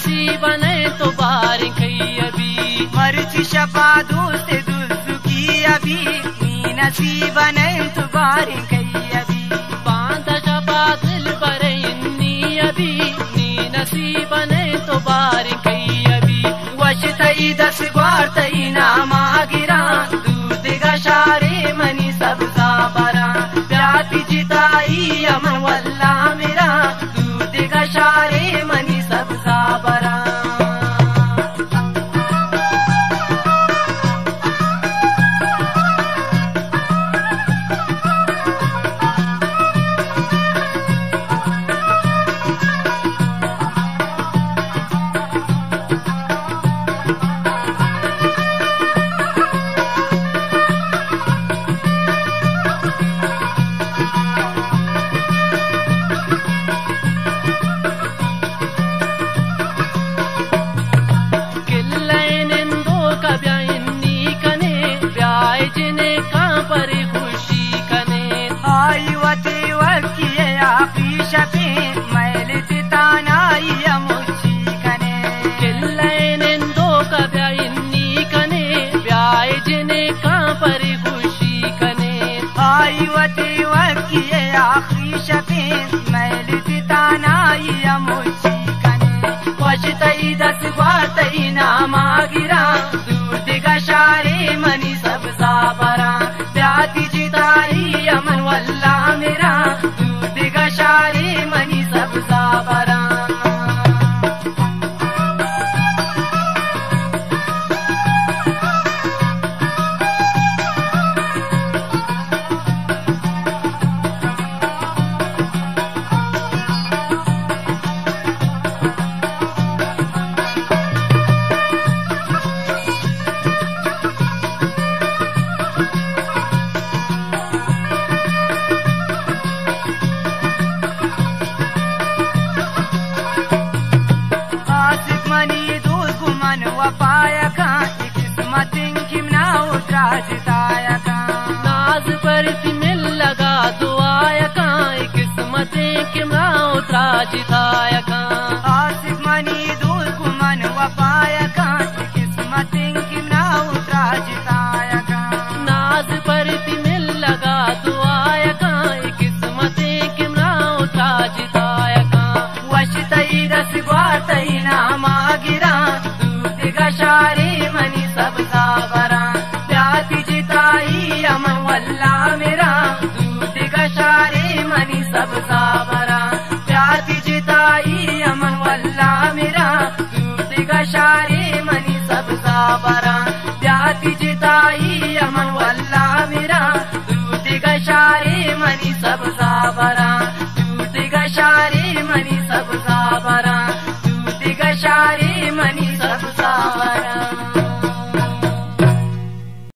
जीवन तो बार कई अभी। मर्ज़ी शपा से दुखी अभी। नी नसीबन तो बार गई अभी। बांधा शबादल पर नी अभी। नी नसीबन तो बार जिताई अमन वल्ला मेरा। मनी दूध गुमन वपाया का किस्मत किमना उतराजताया का नाज पर मिल लगा दुआया का किस्मतें किमरा उतरा जिताया ದಾವರ ಜಾತಿ ಜಿತಾಯಿ ಅಮಂ ವಲ್ಲಾವಿರ ದೂಟಿಗ ಶಾರಿ ಮನಿ ಸಬ್ ಸಾವರ ದೂಟಿಗ ಶಾರಿ ಮನಿ ಸಬ್